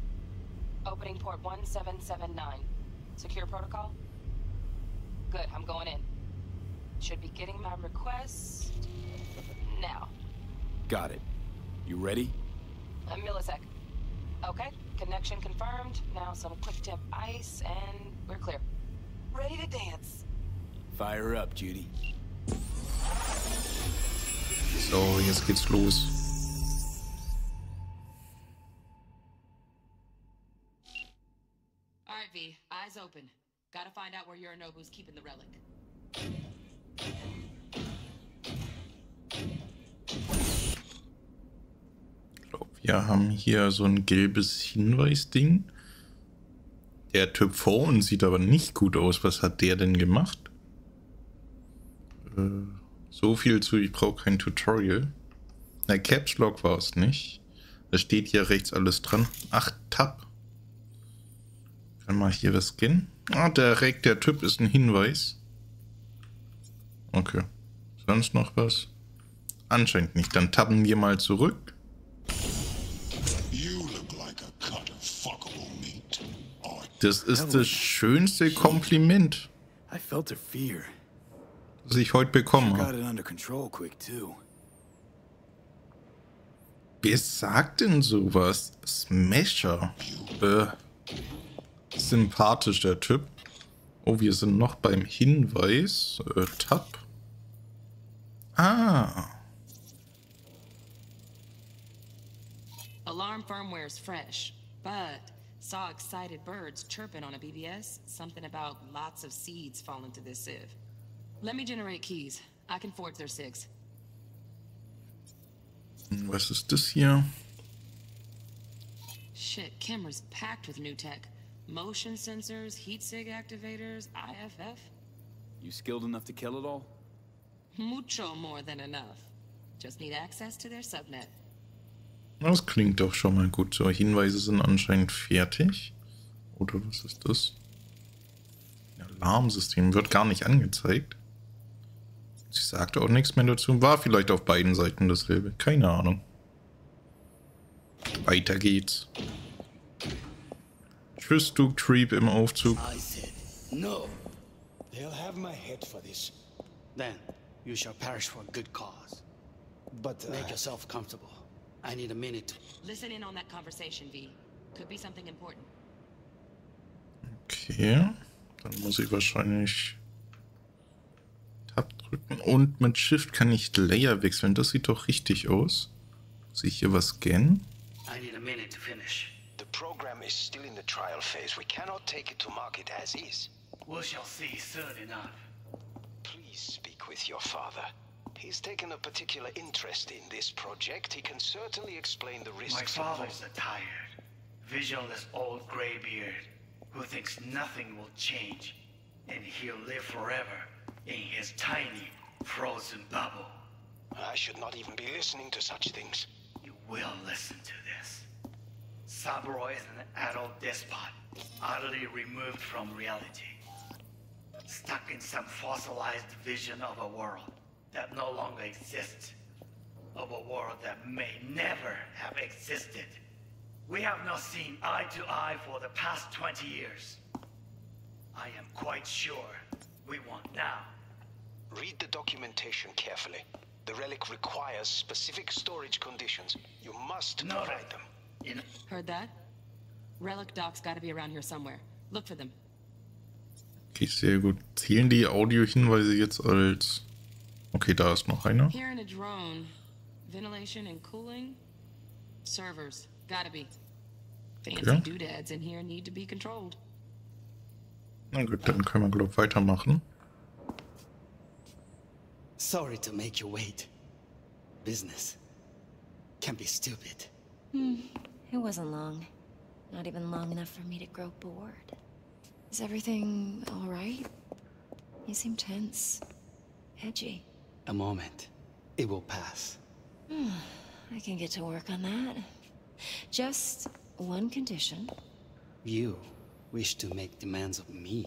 Opening port 1779. Secure protocol? Good, I'm going in. Should be getting my request now. Got it. You ready? A millisec. Okay, connection confirmed. Now some quick tip ice, and we're clear. Ready to dance. Fire up, Judy. So, jetzt geht's los. All right, V, eyes open. Gotta find out where Yorinobu's keeping the relic. Ich glaub, wir haben hier so ein gelbes Hinweisding. Der Typ vor uns sieht aber nicht gut aus. Was hat der denn gemacht? so viel zu, ich brauche kein Tutorial. Na, Caps Lock war es nicht. Da steht hier rechts alles dran. Ach, Tab. Kann mal hier was scannen. Ah, direkt der Typ ist ein Hinweis. Okay. Sonst noch was? Anscheinend nicht. Dann tappen wir mal zurück. Das ist das schönste Kompliment. I felt a fear das ich heute bekommen habe. Wer sagt denn sowas? Smasher. Äh, sympathisch, der Typ. Oh, wir sind noch beim Hinweis. Äh, Tab. Ah. Alarm firmware is fresh, but saw excited birds chirping on a BBS. Something about lots of seeds falling to this sieve. Let me generate keys. I can forge their SIGs. Was ist das hier? Shit, camera's packed with new tech. Motion sensors, heat sig activators, IFF. You skilled enough to kill it all? Mucho more than enough. Just need access to their subnet. Das klingt doch schon mal gut. So, Hinweise sind anscheinend fertig. Oder was ist das? Alarmsystem wird gar nicht angezeigt. Sie sagte auch nichts mehr dazu. War vielleicht auf beiden Seiten dasselbe. Keine Ahnung. Weiter geht's. Tschüss, Duke Treep im Aufzug. I said no. They'll have my head for this. Then you shall perish for a good cause. But uh... make yourself comfortable. I need a minute. Listen in on that conversation, V. Could be something important. Okay, dann muss ich wahrscheinlich Tab drücken. Und mit Shift kann ich Layer wechseln. Das sieht doch richtig aus. Muss ich hier was scannen? I need a minute to finish. The program is still in the trial phase. We cannot take it to market as is. We shall see soon enough. Please speak with your father. He's taken a particular interest in this project. He can certainly explain the risks. My father's a tired, visionless old graybeard who thinks nothing will change, and he'll live forever in his tiny, frozen bubble. I should not even be listening to such things. You will listen to this. Saburo is an adult despot, utterly removed from reality. Stuck in some fossilized vision of a world that no longer exists. Of a world that may never have existed. We have not seen eye to eye for the past 20 years. I am quite sure we want now. Read the documentation carefully. The relic requires specific storage conditions. You must no, provide them. In Heard that? Relic docs gotta be around here somewhere. Look for them. Okay, sehr gut. Zählen die Audiohinweise jetzt als... Okay, da ist noch einer. Here in a drone. Ventilation and cooling. Servers. Gotta be. Fancy okay. doodads in here need to be controlled. Na gut, dann können wir, glaube ich, weitermachen. Sorry to make you wait. Business can be stupid. Hmm. It wasn't long. Not even long enough for me to grow bored. Is everything all right? You seem tense. Edgy. A moment. It will pass. Hmm. I can get to work on that. Just one condition. You wish to make demands of me.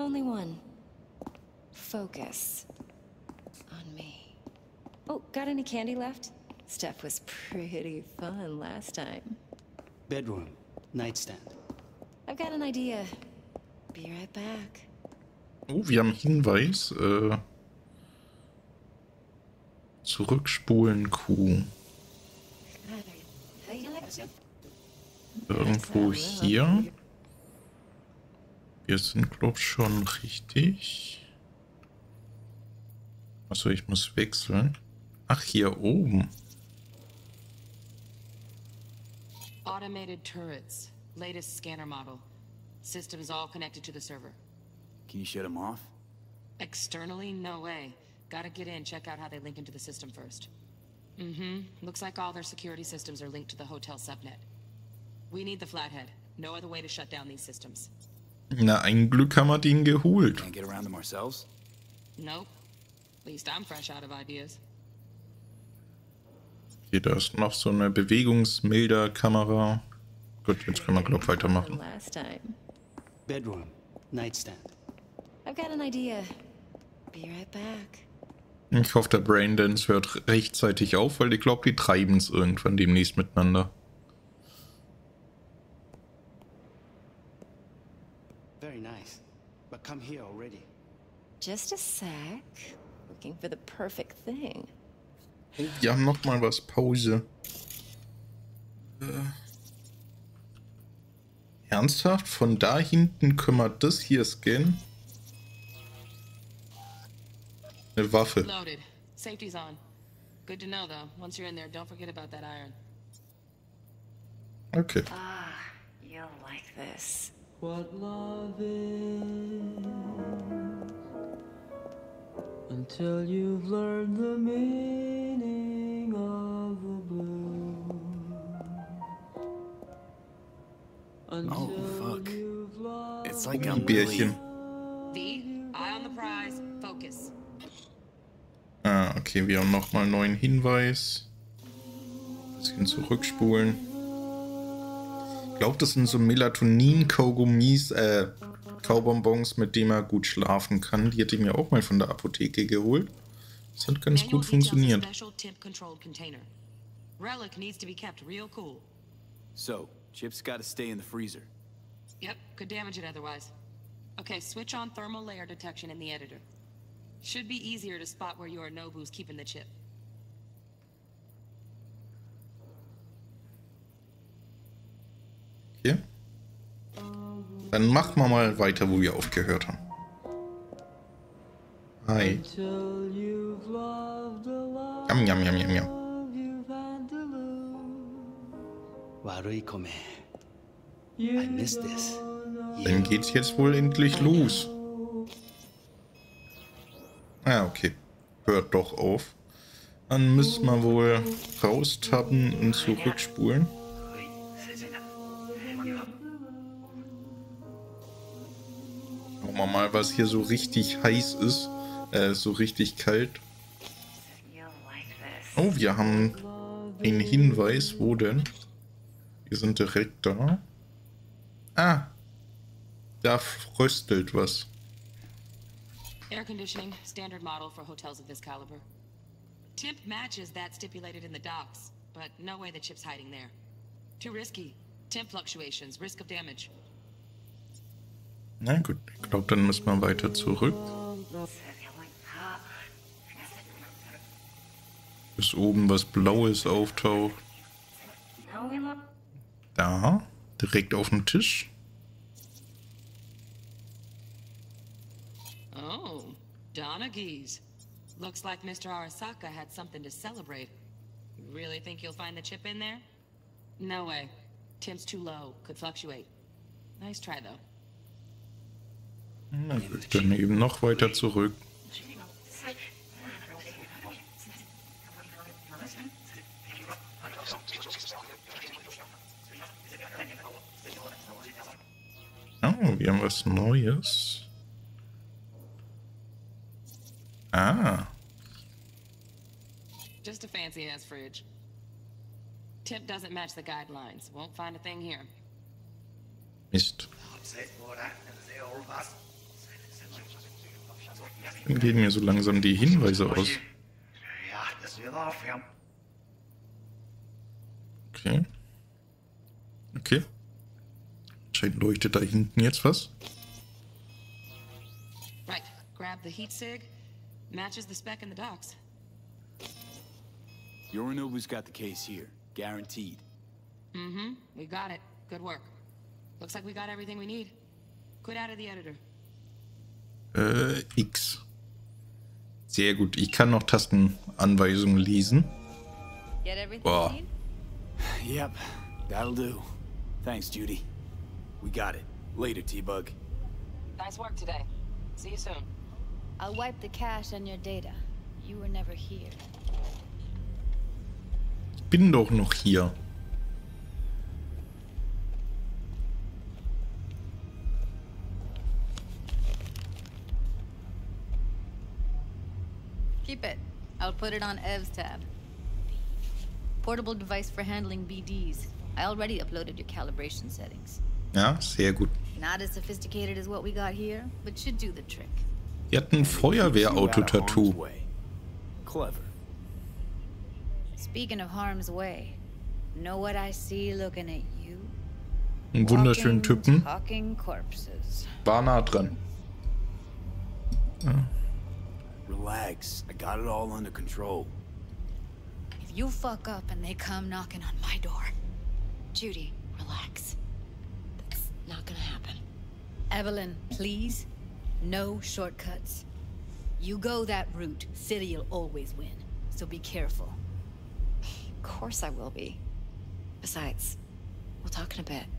Only one. Focus. Oh, got any candy left? Stuff was pretty fun last time. Bedroom. Nightstand. I've got an idea. Be right back. Oh, wir haben Hinweis. Äh, zurückspulen Q. Irgendwo hier. Wir sind, glaube ich, schon richtig. Achso, ich muss wechseln. Ach, hier oben. Automated turrets. Latest scanner model. Systems all connected to the server. Can you shut them off? Externally? No way. Gotta get in, check out how they link into the system first. Mm-hmm. Looks like all their security systems are linked to the hotel subnet. We need the flathead. No other way to shut down these systems. Na, ein Glück haben wir den geholt. Can't get around them ourselves? Nope. At least I'm fresh out of ideas. Hier, da ist noch so eine Bewegungsmilder-Kamera. Gut, jetzt können wir, glaube ich, weitermachen. Bedroom, nightstand. I've got an idea. Be right back. Ich hoffe, der Braindance hört rechtzeitig auf, weil ich glaube, die treiben es irgendwann demnächst miteinander. come here already? Just a sec. Looking for the perfect thing. Wir haben noch mal was Pause. Äh. Ernsthaft? Von da hinten können wir das hier scannen? Eine Waffe. Loaded. Safety's on. Good to know though. Once you're in there, don't forget about that iron. Okay. Ah, you'll like this. What love is until you've learned the meaning of the blue. oh fuck! It's like I'm Bärchen. V, eye on the prize. Focus. Ah, okay, wir haben nochmal neuen Hinweis. Bisschen zurückspulen. Ich glaube, das sind so Melatonin-Kaugummis, äh, Kaubonbons, mit denen man gut schlafen kann. Die hätte ich mir auch mal von der Apotheke geholt. Das hat ganz gut funktioniert. Relic needs to be kept real cool. So, chips gotta stay in the freezer. Yep, could damage it otherwise. Okay, switch on thermal layer detection in the editor. Should be easier to spot where your Nobu's keeping the chip. Okay. Dann machen wir mal weiter, wo wir aufgehört haben. Hi. Yum, yum. I miss this. Dann geht's jetzt wohl endlich los. Ah, okay. Hört doch auf. Dann müssen wir wohl raustappen und zurückspulen. Schauen wir mal, was hier so richtig heiß ist. Äh, so richtig kalt. Oh, wir haben einen Hinweis. Wo denn? Wir sind direkt da. Ah. Da fröstelt was. Air conditioning, standard model for hotels of this caliber. Temp matches that stipulated in the docks, but no way the chip's hiding there. Too risky. Temp fluctuations, risk of damage. Na gut, ich glaube, dann müssen wir weiter zurück. Bis oben was Blaues auftaucht. Da, direkt auf dem Tisch. Donaghy's. Looks like Mr. Arasaka had something to celebrate. You really think you'll find the chip in there? No way. Tim's too low. Could fluctuate. Nice try, though. Na gut, dann eben noch weiter zurück. Oh, wir haben was Neues. Ah. Just a fancy ass fridge. Tip doesn't match the guidelines. Won't find a thing here. Mist. Dann gehen mir so langsam die Hinweise aus. Okay. Okay. Scheint leuchtet da hinten jetzt was. Right. Grab the heat sig Matches the spec in the docks. Yorinobu's got the case here. Guaranteed. Mm-hmm. We got it. Good work. Looks like we got everything we need. Quit out of the editor. Äh, X. Sehr gut. Ich kann noch Tastenanweisungen lesen. Boah. Yep, that'll do. Thanks, Judy. We got it. Later, T-Bug. Nice work today. See you soon. I'll wipe the cache on your data. You were never here. Ich bin doch noch hier. Keep it. I'll put it on Ev's tab. Portable device for handling BDs. I already uploaded your calibration settings. Ja, sehr gut. Not as sophisticated as what we got here, but should do the trick. Die hat ein Feuerwehrauto-Tattoo. Clever. Speaking of harm's way, know what I see looking at you? Einen wunderschönen Typen. War nah dran. Hmm. Ja. Relax. I got it all under control. If you fuck up and they come knocking on my door. Judy, relax. That's not gonna happen. Evelyn, please. No shortcuts. You go that route, City'll always win. So be careful. Of course I will be. Besides, we'll talk in a bit.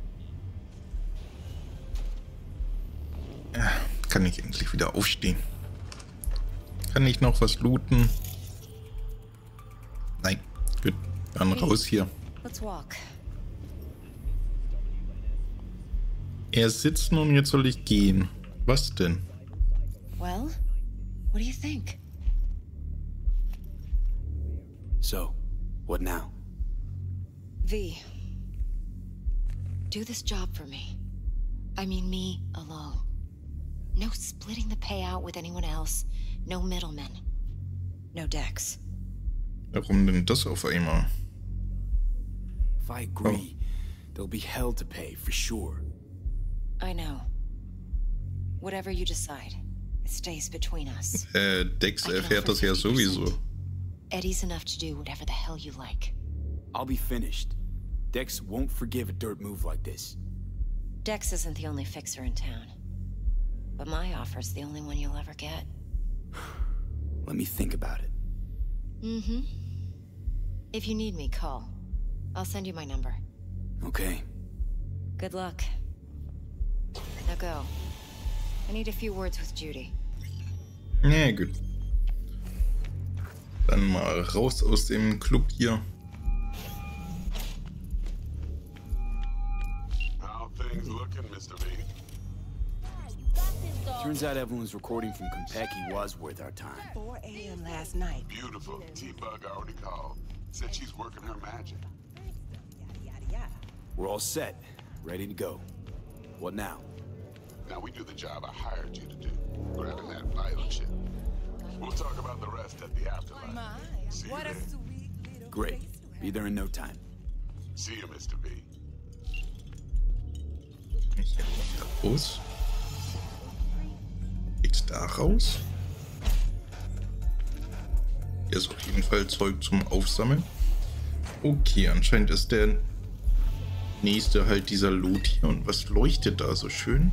Ja, kann ich endlich wieder aufstehen? Kann ich noch was looten? Nein. Gut. Dann raus hier. Let's walk. Er sitzt nun, jetzt soll ich gehen. Was denn? Well, what do you think? So, what now? V. Do this job for me. I mean me alone. No splitting the payout with anyone else. No middlemen. No Dex. Warum denn das auf einmal? If I agree, oh. there'll be hell to pay, for sure. I know. Whatever you decide, it stays between us. Äh, Dex erfährt das ja sowieso. Eddie's enough to do whatever the hell you like. I'll be finished. Dex won't forgive a dirt move like this. Dex isn't the only fixer in town. But my offer's the only one you'll ever get. Let me think about it. Mm-hmm. If you need me, call. I'll send you my number. Okay. Good luck. Now go. I need a few words with Judy. Ja, gut. Dann mal raus aus dem Club hier. Turns out Evelyn's recording from Konpeki was worth our time. 4 a.m. last night. Beautiful. T-Bug already called. Said she's working her magic. We're all set. Ready to go. What now? Now we do the job I hired you to do. Grabbing that vital shit. We'll talk about the rest at the afterlife. See you there. Great. Be there in no time. See you, Mr. B. Groß. Geht's da raus? Hier ist auf jeden Fall Zeug zum Aufsammeln. Okay, anscheinend ist der nächste halt dieser Loot hier. Und was leuchtet da so schön?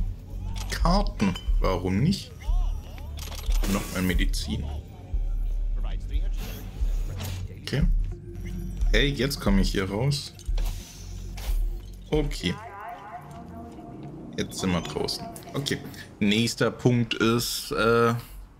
Karten. Warum nicht? Nochmal Medizin. Okay. Hey, jetzt komme ich hier raus. Okay. Jetzt sind wir draußen. Okay. Nächster Punkt ist, äh,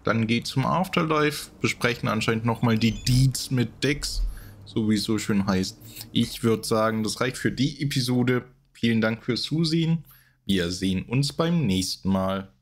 dann geht zum Afterlife. Besprechen anscheinend nochmal die Deeds mit Dex. So wie es so schön heißt. Ich würde sagen, das reicht für die Episode. Vielen Dank fürs Zusehen. Wir sehen uns beim nächsten Mal.